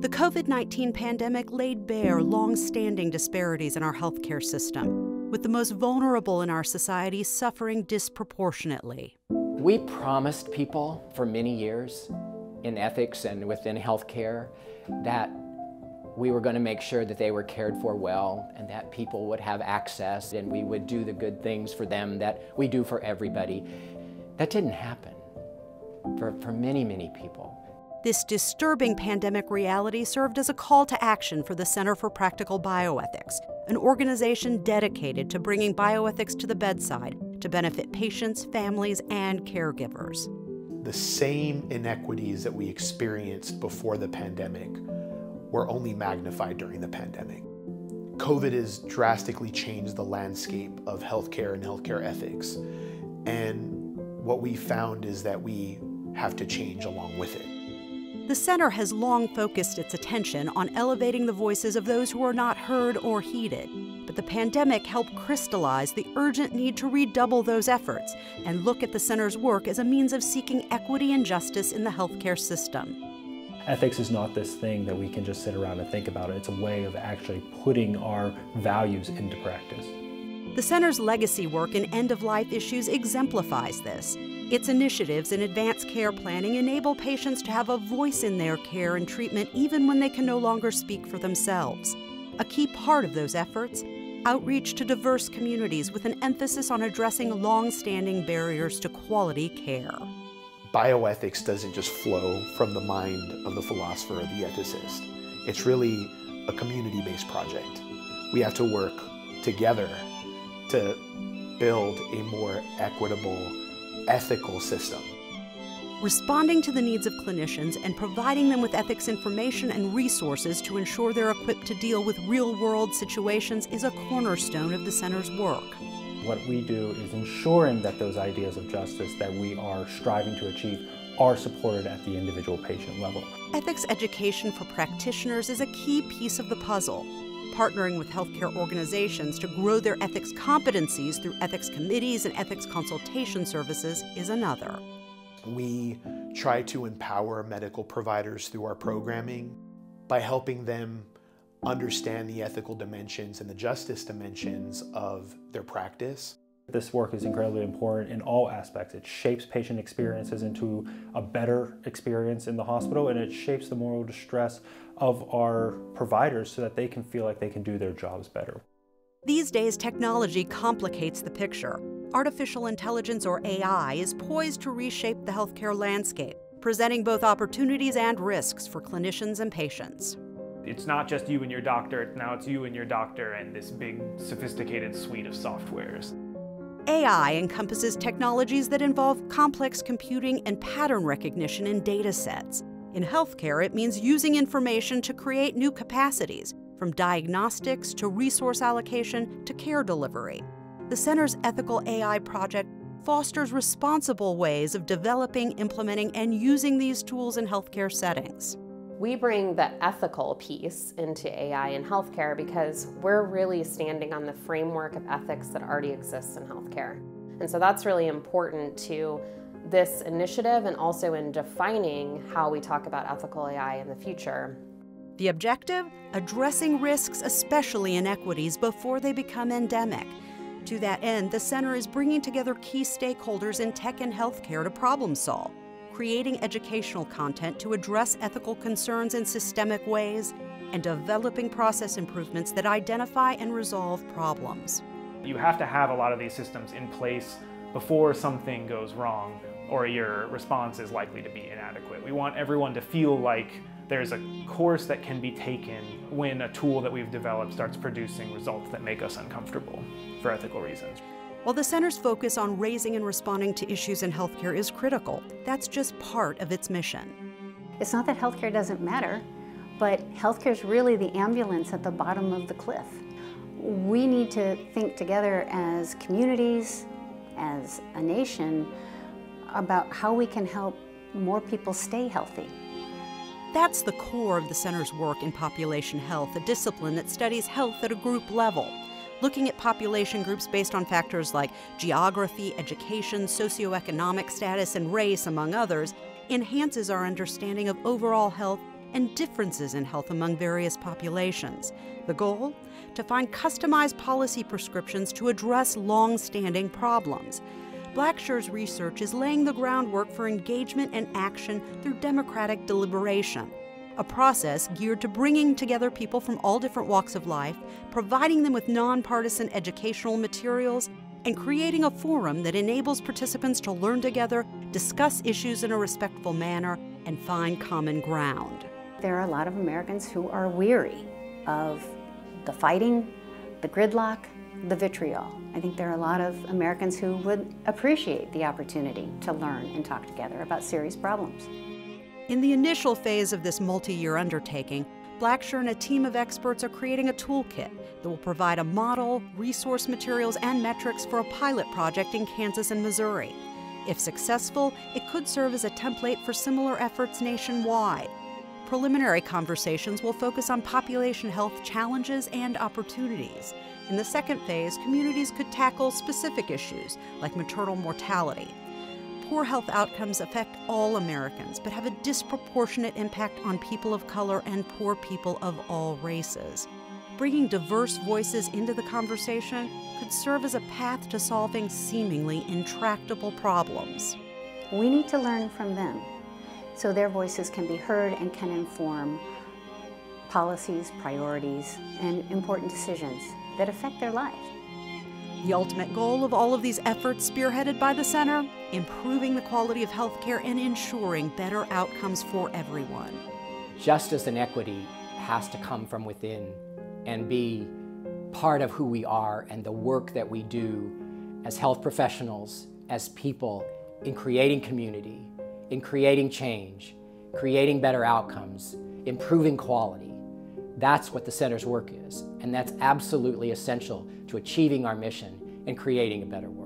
The COVID 19 pandemic laid bare long standing disparities in our healthcare system, with the most vulnerable in our society suffering disproportionately. We promised people for many years in ethics and within healthcare that we were going to make sure that they were cared for well and that people would have access and we would do the good things for them that we do for everybody. That didn't happen for, for many, many people. This disturbing pandemic reality served as a call to action for the Center for Practical Bioethics, an organization dedicated to bringing bioethics to the bedside to benefit patients, families, and caregivers. The same inequities that we experienced before the pandemic were only magnified during the pandemic. COVID has drastically changed the landscape of healthcare and healthcare ethics. And what we found is that we have to change along with it. The center has long focused its attention on elevating the voices of those who are not heard or heeded. But the pandemic helped crystallize the urgent need to redouble those efforts and look at the center's work as a means of seeking equity and justice in the healthcare system. Ethics is not this thing that we can just sit around and think about. It's a way of actually putting our values into practice. The center's legacy work in end of life issues exemplifies this. Its initiatives in advanced care planning enable patients to have a voice in their care and treatment even when they can no longer speak for themselves. A key part of those efforts outreach to diverse communities with an emphasis on addressing long standing barriers to quality care. Bioethics doesn't just flow from the mind of the philosopher or the ethicist, it's really a community based project. We have to work together to build a more equitable ethical system. Responding to the needs of clinicians and providing them with ethics information and resources to ensure they're equipped to deal with real world situations is a cornerstone of the Center's work. What we do is ensuring that those ideas of justice that we are striving to achieve are supported at the individual patient level. Ethics education for practitioners is a key piece of the puzzle partnering with healthcare organizations to grow their ethics competencies through ethics committees and ethics consultation services is another. We try to empower medical providers through our programming by helping them understand the ethical dimensions and the justice dimensions of their practice. This work is incredibly important in all aspects. It shapes patient experiences into a better experience in the hospital and it shapes the moral distress of our providers so that they can feel like they can do their jobs better. These days, technology complicates the picture. Artificial intelligence, or AI, is poised to reshape the healthcare landscape, presenting both opportunities and risks for clinicians and patients. It's not just you and your doctor, now it's you and your doctor and this big, sophisticated suite of softwares. AI encompasses technologies that involve complex computing and pattern recognition in data sets. In healthcare, it means using information to create new capacities, from diagnostics to resource allocation to care delivery. The Center's Ethical AI project fosters responsible ways of developing, implementing, and using these tools in healthcare settings. We bring the ethical piece into AI in healthcare because we're really standing on the framework of ethics that already exists in healthcare. And so that's really important to this initiative and also in defining how we talk about ethical AI in the future. The objective? Addressing risks, especially inequities, before they become endemic. To that end, the Center is bringing together key stakeholders in tech and healthcare to problem solve, creating educational content to address ethical concerns in systemic ways, and developing process improvements that identify and resolve problems. You have to have a lot of these systems in place before something goes wrong or your response is likely to be inadequate. We want everyone to feel like there's a course that can be taken when a tool that we've developed starts producing results that make us uncomfortable for ethical reasons. While the center's focus on raising and responding to issues in healthcare is critical, that's just part of its mission. It's not that healthcare doesn't matter, but healthcare is really the ambulance at the bottom of the cliff. We need to think together as communities, as a nation, about how we can help more people stay healthy. That's the core of the center's work in population health, a discipline that studies health at a group level, looking at population groups based on factors like geography, education, socioeconomic status, and race, among others, enhances our understanding of overall health and differences in health among various populations. The goal? To find customized policy prescriptions to address long standing problems. Blackshear's research is laying the groundwork for engagement and action through democratic deliberation, a process geared to bringing together people from all different walks of life, providing them with nonpartisan educational materials, and creating a forum that enables participants to learn together, discuss issues in a respectful manner, and find common ground. There are a lot of Americans who are weary of the fighting, the gridlock, the vitriol. I think there are a lot of Americans who would appreciate the opportunity to learn and talk together about serious problems. In the initial phase of this multi year undertaking, Blackshear and a team of experts are creating a toolkit that will provide a model, resource materials, and metrics for a pilot project in Kansas and Missouri. If successful, it could serve as a template for similar efforts nationwide. Preliminary conversations will focus on population health challenges and opportunities. In the second phase, communities could tackle specific issues like maternal mortality. Poor health outcomes affect all Americans, but have a disproportionate impact on people of color and poor people of all races. Bringing diverse voices into the conversation could serve as a path to solving seemingly intractable problems. We need to learn from them so their voices can be heard and can inform policies, priorities, and important decisions that affect their lives. The ultimate goal of all of these efforts spearheaded by the Center? Improving the quality of healthcare and ensuring better outcomes for everyone. Justice and equity has to come from within and be part of who we are and the work that we do as health professionals, as people, in creating community, in creating change, creating better outcomes, improving quality. That's what the center's work is, and that's absolutely essential to achieving our mission and creating a better world.